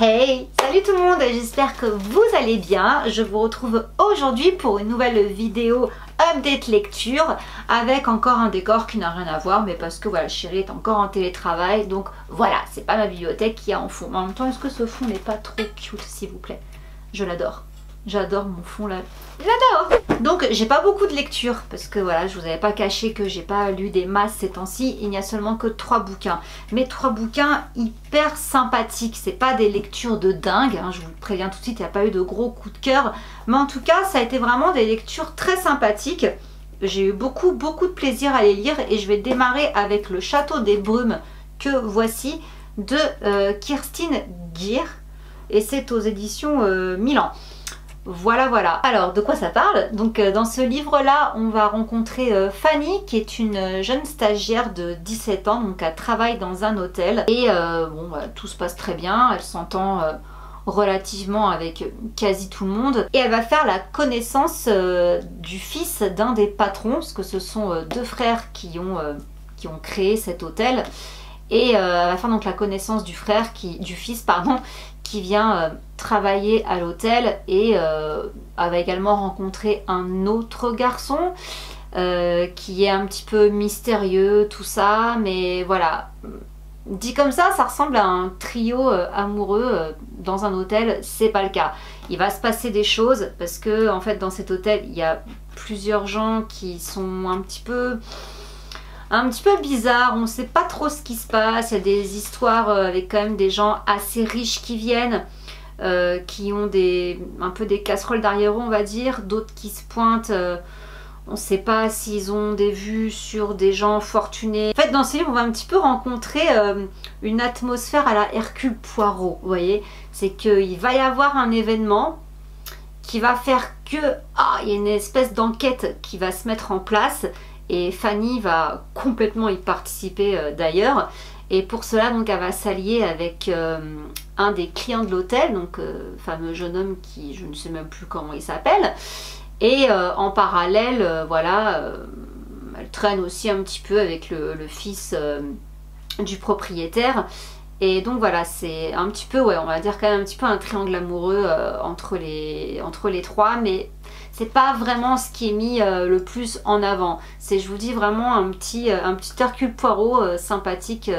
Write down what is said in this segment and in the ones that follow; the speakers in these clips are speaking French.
Hey Salut tout le monde, j'espère que vous allez bien. Je vous retrouve aujourd'hui pour une nouvelle vidéo update lecture avec encore un décor qui n'a rien à voir mais parce que voilà, chérie est encore en télétravail donc voilà, c'est pas ma bibliothèque qui a en fond. En même temps, est-ce que ce fond n'est pas trop cute s'il vous plaît? Je l'adore. J'adore mon fond là. J'adore Donc j'ai pas beaucoup de lecture parce que voilà, je vous avais pas caché que j'ai pas lu des masses ces temps-ci. Il n'y a seulement que trois bouquins. Mais trois bouquins hyper sympathiques. C'est pas des lectures de dingue, hein, je vous préviens tout de suite, il n'y a pas eu de gros coups de cœur. Mais en tout cas, ça a été vraiment des lectures très sympathiques. J'ai eu beaucoup beaucoup de plaisir à les lire et je vais démarrer avec Le Château des Brumes que voici de euh, Kirstine Gier et c'est aux éditions euh, Milan. Voilà, voilà. Alors, de quoi ça parle Donc, euh, dans ce livre-là, on va rencontrer euh, Fanny, qui est une euh, jeune stagiaire de 17 ans, donc elle travaille dans un hôtel. Et bon, bah, tout se passe très bien, elle s'entend relativement avec quasi tout le monde. Et elle va faire la connaissance du fils d'un des patrons, parce que ce sont deux frères qui ont, qui créé cet hôtel. Et elle va faire donc la connaissance du frère, qui, du fils, pardon, qui vient euh, travailler à l'hôtel et euh, va également rencontré un autre garçon euh, qui est un petit peu mystérieux, tout ça, mais voilà. Dit comme ça, ça ressemble à un trio amoureux dans un hôtel, c'est pas le cas. Il va se passer des choses parce que en fait dans cet hôtel il y a plusieurs gens qui sont un petit peu un petit peu bizarre, on sait pas trop ce qui se passe, il y a des histoires euh, avec quand même des gens assez riches qui viennent, euh, qui ont des, un peu des casseroles derrière eux on va dire, d'autres qui se pointent, euh, on sait pas s'ils ont des vues sur des gens fortunés. En fait dans ce livre on va un petit peu rencontrer une atmosphère à la Hercule Poirot, vous voyez, c'est qu'il va y avoir un événement qui va faire que ah, il y a une espèce d'enquête qui va se mettre en place et Fanny va complètement y participer euh, d'ailleurs. Et pour cela, donc, elle va s'allier avec euh, un des clients de l'hôtel, donc euh, fameux jeune homme qui, je ne sais même plus comment il s'appelle. Et en parallèle, voilà, elle traîne aussi un petit peu avec le, fils du propriétaire. Et donc voilà, c'est un petit peu, ouais, on va dire quand même un petit peu un triangle amoureux entre, les, trois, c'est pas vraiment ce qui est mis euh, le plus en avant. C'est, je vous dis, vraiment un petit, euh, un petit Hercule Poirot euh, sympathique.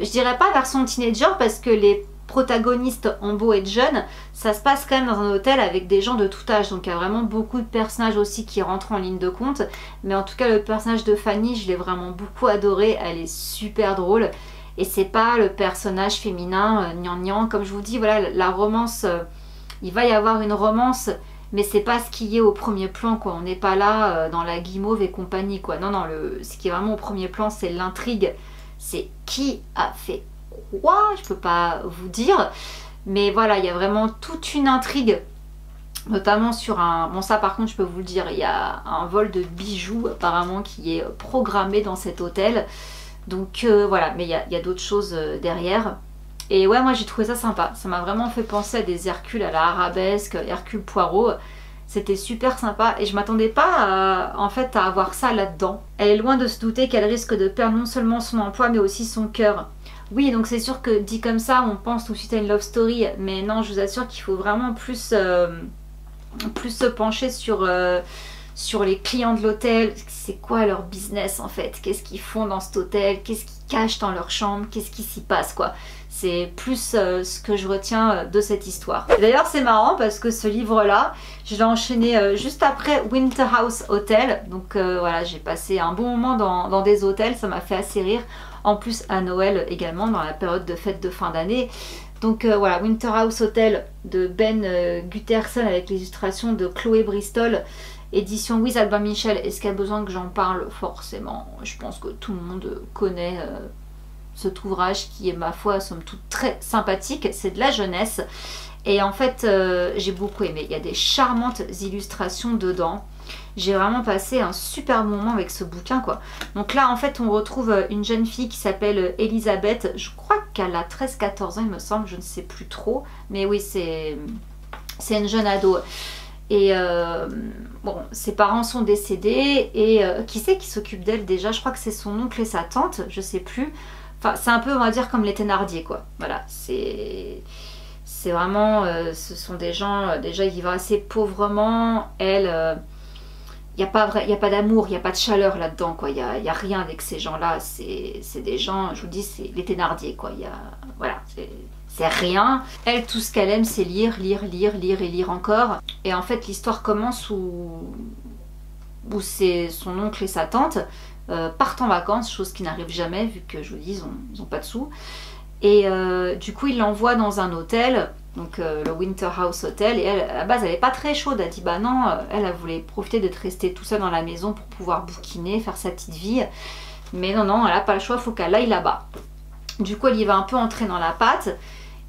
je dirais pas version teenager parce que les protagonistes en beau et jeunes, ça se passe quand même dans un hôtel avec des gens de tout âge. Donc il y a vraiment beaucoup de personnages aussi qui rentrent en ligne de compte. Mais en tout cas, le personnage de Fanny, je l'ai vraiment beaucoup adoré. Elle est super drôle. Et c'est pas le personnage féminin euh, Comme je vous dis, voilà, la romance, il va y avoir une romance mais c'est pas ce qui est au premier plan quoi. On n'est pas là euh, dans la guimauve et compagnie quoi. Non non, le, ce qui est vraiment au premier plan c'est l'intrigue. C'est qui a fait quoi? Je peux pas vous dire. Mais voilà, il y a vraiment toute une intrigue. Notamment sur un... Bon ça par contre je peux vous le dire, il y a un vol de bijoux apparemment qui est programmé dans cet hôtel. Donc euh, voilà, mais il y a, d'autres choses euh, derrière. Et ouais, moi j'ai trouvé ça sympa. Ça m'a vraiment fait penser à des Hercules à la arabesque, Hercule Poirot. C'était super sympa et je m'attendais pas en fait à avoir ça là-dedans. Elle est loin de se douter qu'elle risque de perdre non seulement son emploi mais aussi son cœur. Oui, donc c'est sûr que dit comme ça, on pense tout de suite à une love story, mais non, je vous assure qu'il faut vraiment plus, euh, se pencher sur, euh, sur les clients de l'hôtel. C'est quoi leur business en fait? Qu'est-ce qu'ils font dans cet hôtel? Qu'est-ce qu'ils cachent dans leur chambre? Qu'est-ce qui s'y passe quoi? C'est plus euh, ce que je retiens euh, de cette histoire. D'ailleurs c'est marrant parce que ce livre-là, je l'ai enchaîné euh, juste après Winter House Hotel. Donc voilà, j'ai passé un bon moment dans, des hôtels, ça m'a fait assez rire. En plus à Noël également, dans la période de fête de fin d'année. Donc voilà, Winter House Hotel de Ben Gutterson avec l'illustration de Chloé Bristol édition With Albin Michel. Est-ce qu'il y a besoin que j'en parle Forcément, je pense que tout le monde connaît cet ouvrage qui est ma foi somme toute très sympathique, c'est de la jeunesse. Et en fait, euh, j'ai beaucoup aimé. Il y a des charmantes illustrations dedans. J'ai vraiment passé un super moment avec ce bouquin quoi. Donc là en fait on retrouve euh, une jeune fille qui s'appelle euh, Elisabeth. Je crois qu'elle a 13-14 ans il me semble, je ne sais plus trop. Mais oui c'est une jeune ado. Et bon, ses parents sont décédés et qui c'est qui s'occupe d'elle déjà? Je crois que c'est son oncle et sa tante, je sais plus. Enfin, c'est un peu, on va dire, comme les Thénardier, quoi. Voilà, c'est... c'est vraiment, euh, ce sont des gens, euh, déjà ils vivent assez pauvrement. Elle, il n'y a pas, vrai, a pas d'amour, il n'y a pas de chaleur là-dedans, quoi. Il n'y a, y a, rien avec ces gens-là. C'est des gens, je vous dis, c'est les Thénardier, quoi. Y a, voilà, c'est rien. Elle, tout ce qu'elle aime, c'est lire, lire, lire, lire et lire encore. Et en fait, l'histoire commence où, où c'est son oncle et sa tante euh, partent en vacances, chose qui n'arrive jamais, vu que, je vous dis, ils n'ont pas de sous. Et euh, du coup, il l'envoie dans un hôtel, donc euh, le Winter House Hotel. Et elle, à la base, elle n'est pas très chaude. Elle dit bah non, euh, elle, elle voulait profiter d'être restée tout seule dans la maison pour pouvoir bouquiner, faire sa petite vie. Mais non, non, elle n'a pas le choix, faut qu'elle aille là-bas. Du coup, elle y va un peu entrer dans la pâte.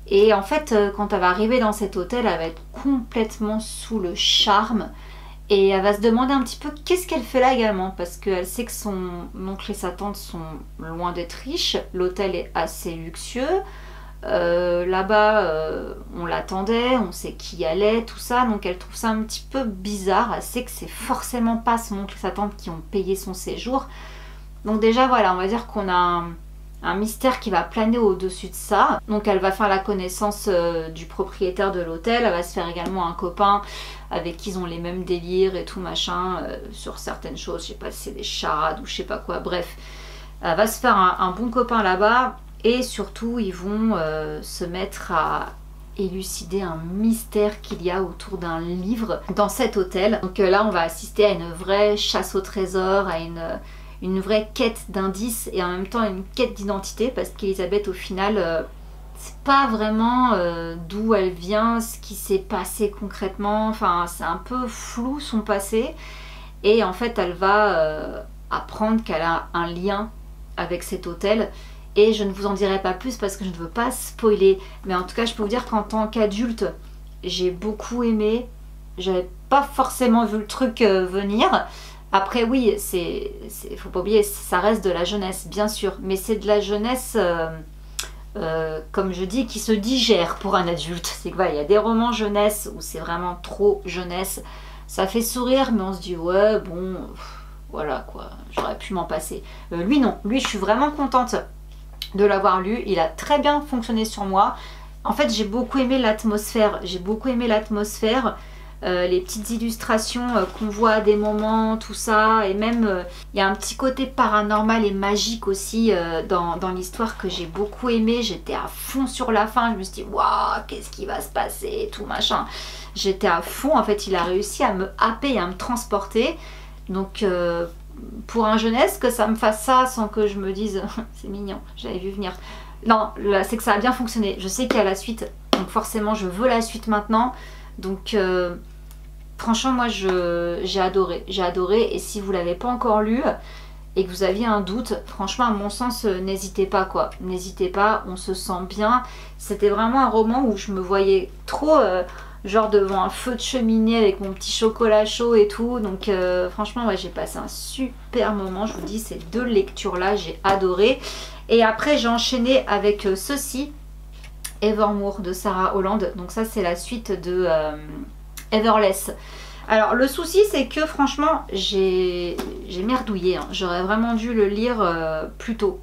Et en fait, quand elle va arriver dans cet hôtel, elle va être complètement sous le charme. Et elle va se demander un petit peu qu'est-ce qu'elle fait là également, parce qu'elle sait que son oncle et sa tante sont loin d'être riches, l'hôtel est assez luxueux, euh, là-bas euh, on l'attendait, on sait qui allait, tout ça, donc elle trouve ça un petit peu bizarre, elle sait que c'est forcément pas son oncle et sa tante qui ont payé son séjour. Donc déjà voilà, on va dire qu'on a un, mystère qui va planer au-dessus de ça. Donc elle va faire la connaissance euh, du propriétaire de l'hôtel, elle va se faire également un copain avec qui ils ont les mêmes délires et tout machin sur certaines choses, je sais pas si c'est des charades ou je sais pas quoi, bref. Elle va se faire un, bon copain là-bas et surtout ils vont euh, se mettre à élucider un mystère qu'il y a autour d'un livre dans cet hôtel. Donc là on va assister à une vraie chasse au trésor, à une une vraie quête d'indices et en même temps une quête d'identité parce qu'Elisabeth au final euh, c'est pas vraiment euh, d'où elle vient, ce qui s'est passé concrètement, enfin c'est un peu flou son passé. Et en fait elle va euh, apprendre qu'elle a un lien avec cet hôtel et je ne vous en dirai pas plus parce que je ne veux pas spoiler. Mais en tout cas je peux vous dire qu'en tant qu'adulte j'ai beaucoup aimé, j'avais pas forcément vu le truc venir. Après, oui, c'est, faut pas oublier, ça reste de la jeunesse, bien sûr, mais c'est de la jeunesse, euh, euh, comme je dis, qui se digère pour un adulte. C'est que il y a des romans jeunesse où c'est vraiment trop jeunesse. Ça fait sourire, mais on se dit, ouais, bon, voilà quoi, j'aurais pu m'en passer. Euh, lui, non, lui, je suis vraiment contente de l'avoir lu. Il a très bien fonctionné sur moi. En fait, j'ai beaucoup aimé l'atmosphère. J'ai beaucoup aimé l'atmosphère. Euh, les petites illustrations euh, qu'on voit des moments, tout ça, et même euh, il y a un petit côté paranormal et magique aussi dans, l'histoire que j'ai beaucoup aimé. J'étais à fond sur la fin, je me suis dit waouh, qu'est-ce qui va se passer, tout machin. J'étais à fond, en fait, il a réussi à me happer et à me transporter. Donc pour un jeunesse, que ça me fasse ça sans que je me dise c'est mignon, j'avais vu venir. Non, c'est que ça a bien fonctionné. Je sais qu'il y a la suite, donc forcément je veux la suite maintenant. Donc Franchement, moi, j'ai adoré. J'ai adoré. Et si vous l'avez pas encore lu et que vous aviez un doute, franchement, à mon sens, euh, n'hésitez pas, quoi. N'hésitez pas, on se sent bien. C'était vraiment un roman où je me voyais trop... Euh, genre devant un feu de cheminée avec mon petit chocolat chaud et tout. Donc euh, franchement, ouais, j'ai passé un super moment. Je vous dis, ces deux lectures-là, j'ai adoré. Et après, j'ai enchaîné avec ceci, Evermore de Sarah Holland. Donc ça, c'est la suite de Everless. Alors le souci c'est que franchement j'ai merdouillé, hein. j'aurais vraiment dû le lire euh, plus tôt.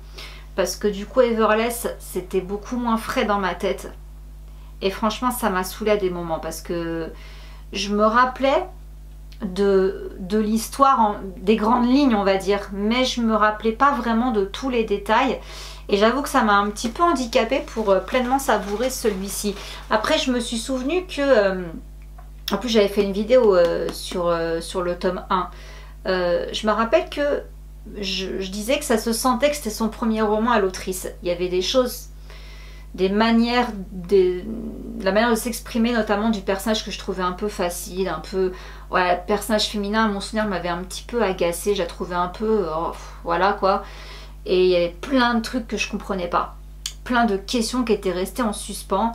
Parce que du coup Everless c'était beaucoup moins frais dans ma tête. Et franchement ça m'a saoulé des moments parce que je me rappelais de, de l'histoire, des grandes lignes on va dire. Mais je me rappelais pas vraiment de tous les détails. Et j'avoue que ça m'a un petit peu handicapé pour euh, pleinement savourer celui-ci. Après je me suis souvenu que... Euh, en plus, j'avais fait une vidéo euh, sur, le tome 1. Euh, je me rappelle que je, disais que ça se sentait que c'était son premier roman à l'autrice. Il y avait des choses, des manières, la manière de s'exprimer, notamment du personnage que je trouvais un peu facile, un peu. Voilà, personnage féminin, à mon souvenir, m'avait un petit peu agacé. Je la trouvais un peu. Oh, voilà quoi. Et il y avait plein de trucs que je comprenais pas. Plein de questions qui étaient restées en suspens.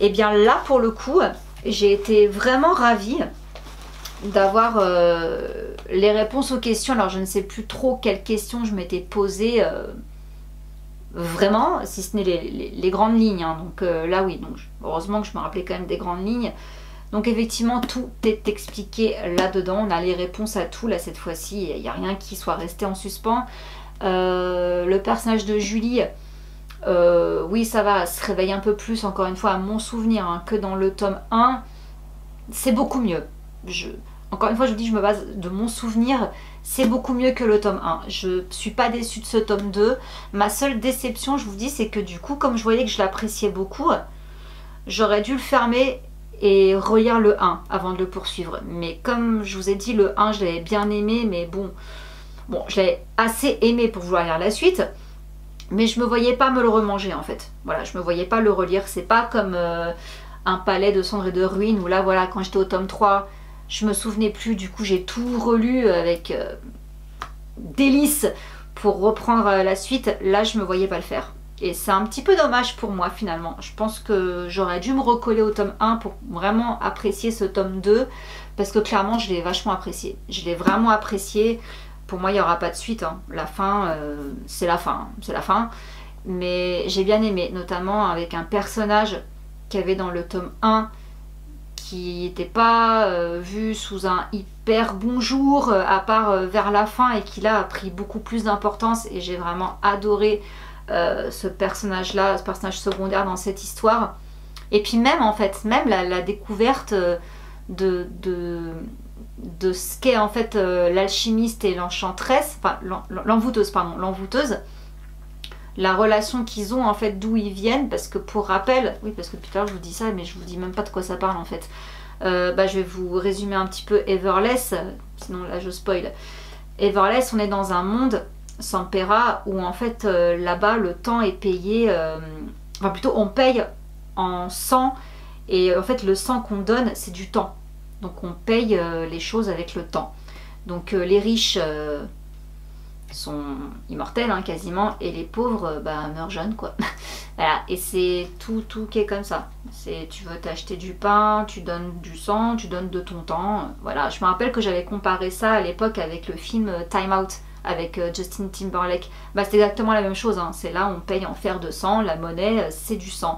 Et bien là, pour le coup, j'ai été vraiment ravie d'avoir euh, les réponses aux questions. Alors je ne sais plus trop quelles questions je m'étais posées euh, vraiment, si ce n'est les, grandes lignes. Hein. Donc euh, là oui, donc, heureusement que je me rappelais quand même des grandes lignes. Donc effectivement tout est expliqué là-dedans. On a les réponses à tout là cette fois-ci. Il n'y a rien qui soit resté en suspens. le personnage de Julie, Euh, oui, ça va, se réveille un peu plus, encore une fois, à mon souvenir, hein, que dans le tome 1. C'est beaucoup mieux. Encore une fois, je vous dis, je me base de mon souvenir. C'est beaucoup mieux que le tome 1. Je suis pas déçue de ce tome 2. Ma seule déception, je vous dis, c'est que du coup, comme je voyais que je l'appréciais beaucoup, j'aurais dû le fermer et relire le 1 avant de le poursuivre. Mais comme je vous ai dit, le 1, je l'avais bien aimé, mais bon, bon je l'avais assez aimé pour vouloir lire la suite. Mais je me voyais pas me le remanger en fait. Voilà, je me voyais pas le relire. C'est pas comme euh, un palais de cendres et de ruines où là, voilà, quand j'étais au tome 3, je me souvenais plus. Du coup, j'ai tout relu avec euh, délice pour reprendre euh, la suite. Là, je me voyais pas le faire. Et c'est un petit peu dommage pour moi finalement. Je pense que j'aurais dû me recoller au tome 1 pour vraiment apprécier ce tome 2. Parce que clairement, je l'ai vachement apprécié. Je l'ai vraiment apprécié. Pour moi, il n'y aura pas de suite. Hein. La fin, euh, c'est la fin. C'est la fin. Mais j'ai bien aimé, notamment avec un personnage qu'il y avait dans le tome 1 qui n'était pas euh, vu sous un hyper bonjour euh, à part vers la fin et qui là a pris beaucoup plus d'importance et j'ai vraiment adoré ce personnage là, ce personnage secondaire dans cette histoire. Et puis même en fait, même la, découverte de, ce qu'est en fait euh, l'alchimiste et l'enchanteresse, enfin l'envoûteuse, pardon, l'envoûteuse, la relation qu'ils ont en fait, d'où ils viennent, parce que pour rappel, oui parce que depuis je vous dis ça, mais je vous dis même pas de quoi ça parle en fait. Euh, bah, je vais vous résumer un petit peu Everless, sinon là je spoil. Everless, on est dans un monde sans Pera où en fait euh, là-bas le temps est payé, enfin plutôt on paye en sang et en fait le sang qu'on donne c'est du temps. Donc on paye euh, les choses avec le temps. Donc euh, les riches euh, sont immortels hein, quasiment et les pauvres bah, meurent jeunes quoi. voilà, et c'est tout, tout qui est comme ça. C'est tu veux t'acheter du pain, tu donnes du sang, tu donnes de ton temps. Voilà, je me rappelle que j'avais comparé ça à l'époque avec le film Time Out avec Justin Timberlake. Bah, c'est exactement la même chose, hein. c'est là on paye en fer de sang, la monnaie c'est du sang.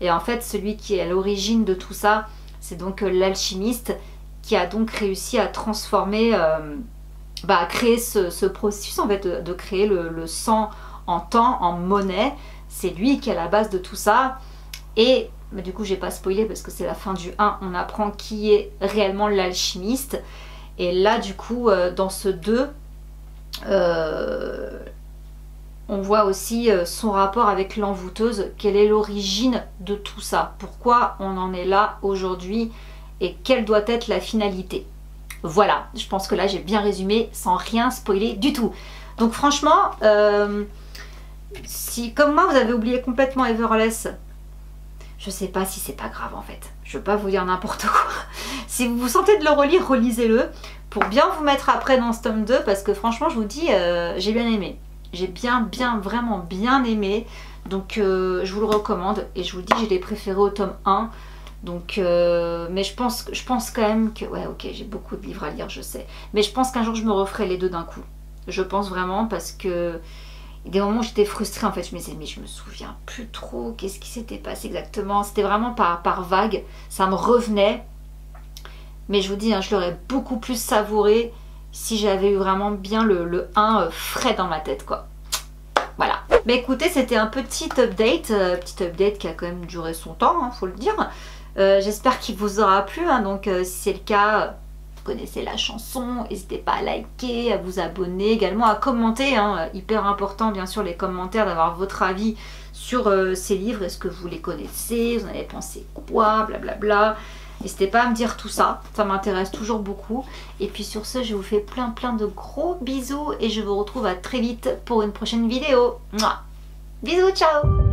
Et en fait celui qui est à l'origine de tout ça, c'est donc euh, l'alchimiste qui a donc réussi à transformer, euh, bah, créer ce, processus en fait de, créer le, sang en temps, en monnaie. C'est lui qui est à la base de tout ça. Et mais du coup, j'ai pas spoilé parce que c'est la fin du 1. On apprend qui est réellement l'alchimiste. Et là, du coup, euh, dans ce 2, on voit aussi son rapport avec l'envoûteuse. Quelle est l'origine de tout ça? Pourquoi on en est là aujourd'hui? Et quelle doit être la finalité? Voilà, je pense que là j'ai bien résumé sans rien spoiler du tout. Donc franchement, euh, si comme moi vous avez oublié complètement Everless, je sais pas si c'est pas grave en fait. Je veux pas vous dire n'importe quoi. si vous vous sentez de le relire, relisez-le pour bien vous mettre après dans ce tome 2 parce que franchement je vous dis, euh, j'ai bien aimé. J'ai bien, bien, vraiment bien aimé. Donc euh, je vous le recommande et je vous dis, j'ai les préférés au tome 1. Donc, euh, mais je pense, je quand même que, ouais, ok, j'ai beaucoup de livres à lire, je sais. Mais je pense qu'un jour, je me referai les deux d'un coup. Je pense vraiment parce que des moments où j'étais frustrée, en fait, je me disais, mais je me souviens plus trop, qu'est-ce qui s'était passé exactement. C'était vraiment par, par vague, ça me revenait. Mais je vous dis, hein, je l'aurais beaucoup plus savouré si j'avais eu vraiment bien le, le 1 euh, frais dans ma tête, quoi. Voilà. Mais écoutez, c'était un petit update, euh, petit update qui a quand même duré son temps, hein, faut le dire. Euh, j'espère qu'il vous aura plu. Hein. donc euh, si c'est le cas, vous connaissez la chanson. N'hésitez pas à liker, à vous abonner, également à commenter. Hein. hyper important bien sûr les commentaires, d'avoir votre avis sur euh, ces livres. Est-ce que vous les connaissez? Vous en avez pensé quoi? Blablabla. N'hésitez pas à me dire tout ça, ça m'intéresse toujours beaucoup. Et puis sur ce, je vous fais plein plein de gros bisous et je vous retrouve à très vite pour une prochaine vidéo. Bisous, ciao